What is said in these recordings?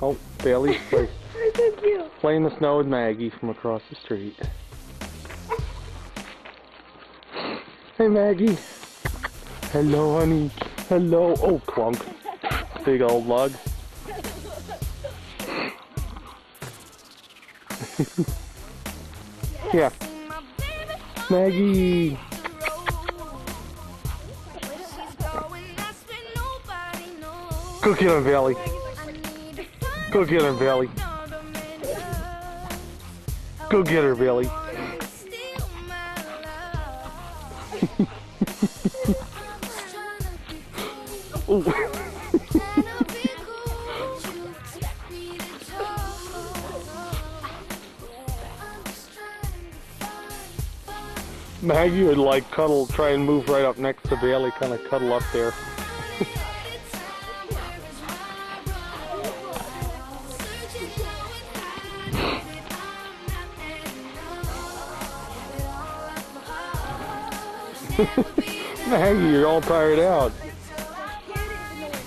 Oh, Baylee's play, so cute. playing the snow with Maggie from across the street. Hey Maggie. Hello, honey. Hello. Oh, clunk. Big old lug. yeah. Maggie. Go get him, Baylee. Go get him, Baylee. Go get her. Ooh. Maggie would like cuddle, try and move right up next to Baylee, kind of cuddle up there. Maggie, you're all tired out.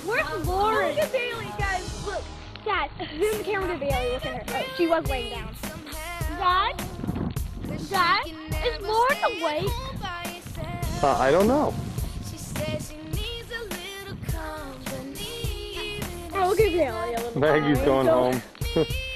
Where's Lauren? Look at Baylee, guys. Look. Dad, zoom the camera to Baylee. Look at her. Oh, she was laying down. Dad? Dad? Is Lauren awake? Uh, I don't know. Oh, look at Baylee Maggie's going home.